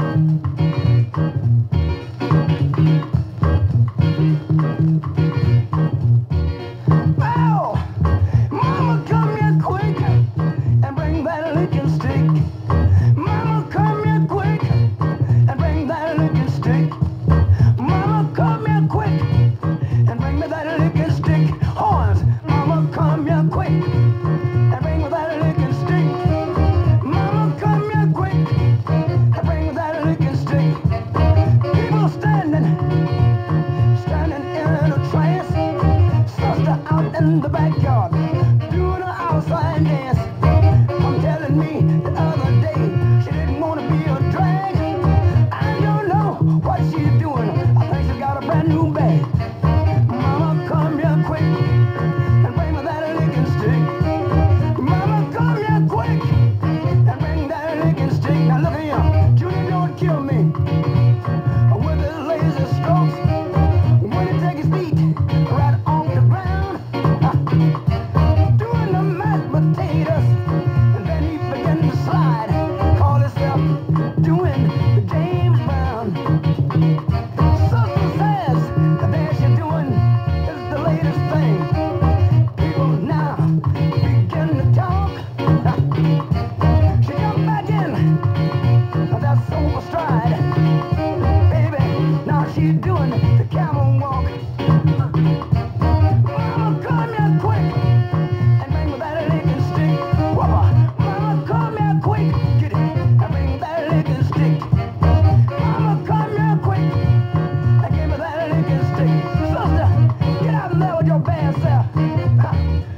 Thank you. in the backyard outside dance. I'm telling me the other day she didn't want to be a drag. I don't know what she's doing. I think she got a brand new bag. Mama, come here quick and bring me that licking stick. Mama, come here quick and bring that licking stick. Now look at don't kill me with his lazy strokes. yourself.